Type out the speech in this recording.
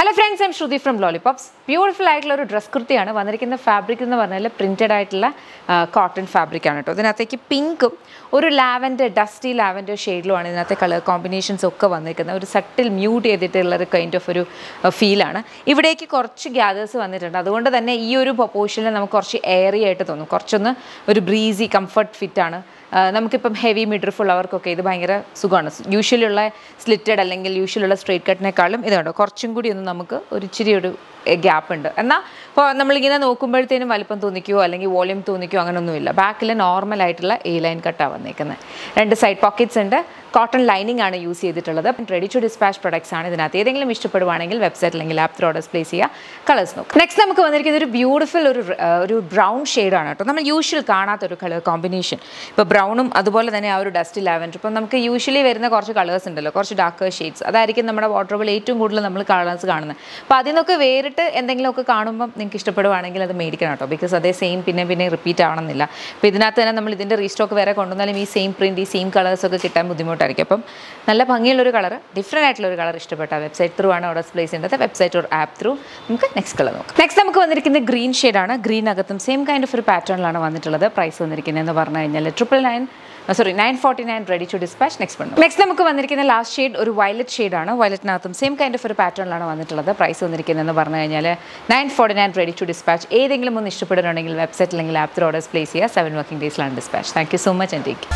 Hello friends I'm Shruti from Lollipops beautiful ആയിട്ടുള്ള ഒരു dress കുർത്തിയാണ് വന്നിരിക്കുന്ന ഫാബ്രിക് എന്ന് പറഞ്ഞാൽ പ്രിന്റഡ് ആയിട്ടുള്ള കോട്ടൺ ഫാബ്രിക് ആണ് കേട്ടോ ഇതിനകത്തേക്ക് പിങ്കും ഒരു ലാവൻഡർ ഡസ്റ്റി ലാവൻഡർ ഷെയ്ഡിലുമാണ് ഇതിനകത്തെ കളർ കോമ്പിനേഷൻസ് ഒക്കെ വന്നിരിക്കുന്നത്. ഒരു സട്ടിൽ മ്യൂട്ട് ചെയ്തിട്ടുള്ള ഒരു കൈൻഡ് ഓഫ് ഒരു ഫീലാണ് ഇവിടേക്ക് കുറച്ച് ഗ്യാദേഴ്സ് വന്നിട്ടുണ്ട്. അതുകൊണ്ട് തന്നെ ഈ ഒരു പ്രൊപ്പോഷനിൽ നമുക്ക് കുറച്ച് എയറി ആയിട്ട് തോന്നും. കുറച്ചൊന്ന് ഒരു ബ്രീസി കംഫർട്ട് ഫിറ്റാണ് നമുക്കിപ്പം ഹെവി മിഡ്രിഫ് ഉള്ളവർക്കൊക്കെ ഇത് ഭയങ്കര സുഖമാണ്. യൂഷ്വലി ഉള്ള സ്ലിറ്റഡ് അല്ലെങ്കിൽ യൂഷ്വലുള്ള സ്ട്രേറ്റ് കട്ടിനേക്കാളും ഇതുണ്ട്. കുറച്ചും കൂടി ഒന്ന് നമുക്ക് ഒരു ഇച്ചിരി ഒരു ഗ്യാപ്പ് ഉണ്ട് എന്നാൽ ഇപ്പോൾ നമ്മളിങ്ങനെ നോക്കുമ്പോഴത്തേനും വലിപ്പം തോന്നിക്കുകയോ അല്ലെങ്കിൽ വോളിയം തോന്നിക്കുകയോ അങ്ങനെയൊന്നുമില്ല ബാക്കിൽ നോർമൽ ആയിട്ടുള്ള എ ലൈൻ കട്ടാണ് വന്നേക്കുന്നത് രണ്ട് സൈഡ് പോക്കറ്റ്സ് ഉണ്ട്. കോട്ടൺ ലൈനിങ് ആണ് യൂസ് ചെയ്തിട്ടുള്ളത്. റെഡി ടു ഡിസ്പാച്ച് പ്രൊഡക്ട്സ് ആണ് ഇതിനകത്ത്. ഏതെങ്കിലും ഇഷ്ടപ്പെടുവാണെങ്കിൽ വെബ്സൈറ്റ് അല്ലെങ്കിൽ ആപ്പ് ത്രൂ ഓർഡേഴ്സ് പ്ലേസ് ചെയ്യുക. കളേഴ്സ് നോക്കും. നെക്സ്റ്റ് നമുക്ക് വന്നിരിക്കുന്നത് ഒരു ബ്യൂട്ടിഫുൾ ഒരു ഒരു ബ്രൗൺ ഷെയ്ഡാണ് കേട്ടോ. നമ്മൾ യൂഷ്വൽ കാണാത്തൊരു കളർ കോമ്പിനേഷൻ ഇപ്പോൾ ബ്രൗണും അതുപോലെ തന്നെ ആ ഒരു ഡസ്റ്റ് ലാവൻഡർ ഇപ്പം നമുക്ക് യൂഷ്വലി വരുന്ന കുറച്ച് കളേഴ്സ് ഉണ്ടല്ലോ. കുറച്ച് ഡാർക്ക് ഷെയ്ഡ്സ് അതായിരിക്കും നമ്മുടെ വാട്ടർ ഏറ്റവും കൂടുതൽ നമ്മൾ കളേഴ്സ് കാണുന്നത് അപ്പോൾ അതിൽ നിന്നൊക്കെ വേറിട്ട് എന്തെങ്കിലുമൊക്കെ കാണുമ്പോൾ നിങ്ങൾക്ക് ഇഷ്ടപ്പെടുവാണെങ്കിൽ അത് മേടിക്കണം കേട്ടോ. ബിക്കോസ് അതേ സെയിം പിന്നെ പിന്നെ റിപ്പീറ്റ് ആവണമെന്നില്ല. അപ്പോൾ ഇതിനകത്ത് തന്നെ നമ്മൾ ഇതിന്റെ റീസ്റ്റോക്ക് വേറെ കൊണ്ടുവന്നാലും ഈ സെയിം പ്രിന്റ് ഈ സെയിം കളേഴ്സൊക്കെ കിട്ടാൻ ബുദ്ധിമുട്ടായിരിക്കും. അപ്പം നല്ല ഭംഗിയുള്ളൊരു കളർ ഡിഫറെന്റ് ആയിട്ടുള്ള ഒരു കളർ ഇഷ്ടപ്പെട്ട വെബ്സൈറ്റ് ത്രൂ ആണ് ഓർഡർസ് പ്ലേസ് ചെയ്യേണ്ടത് വെബ്സൈറ്റ് ഒരു ആപ്പ് ത്രൂ നമുക്ക് നെക്സ്റ്റ് കളർ നോക്കാം. നെക്സ്റ്റ് നമുക്ക് വന്നിരിക്കുന്ന ഗ്രീൻ ഷെയ്ഡാണ് ഗ്രീൻ അകത്തും സെയിം കൈൻഡ് ഓഫ് ഒരു പാറ്റേണിലാണ് വന്നിട്ടുള്ളത്. പ്രൈസ് വന്നിരിക്കുന്നത് എന്ന് പറഞ്ഞു കഴിഞ്ഞാൽ triple nine sorry nine forty nine ready to dispatch next പണ്ട് നെക്സ്റ്റ് നമുക്ക് വന്നിരിക്കുന്ന ലാസ്റ്റ് ഷെയ്ഡ് ഒരു വയലറ്റ് ഷെയ്ഡാണ് വയലറ്റിനകത്തും സെയിം കൈൻഡ് ഓഫ് ഒരു പാറ്റേണിലാണ് വന്നിട്ടുള്ളത്. പ്രൈസ് വന്നിരിക്കുന്നതെന്ന് പറഞ്ഞു കഴിഞ്ഞാൽ nine forty nine ready to dispatch ഏതെങ്കിലും ഒന്ന് ഇഷ്ടപ്പെടുന്നുണ്ടെങ്കിൽ വെബ്സൈറ്റ് അല്ലെങ്കിൽ ആപ്പ് ഓർഡേഴ്സ് പ്ലേസ് ചെയ്യുക. Seven working ഡേയ്സിലാണ് dispatch thank you so much and take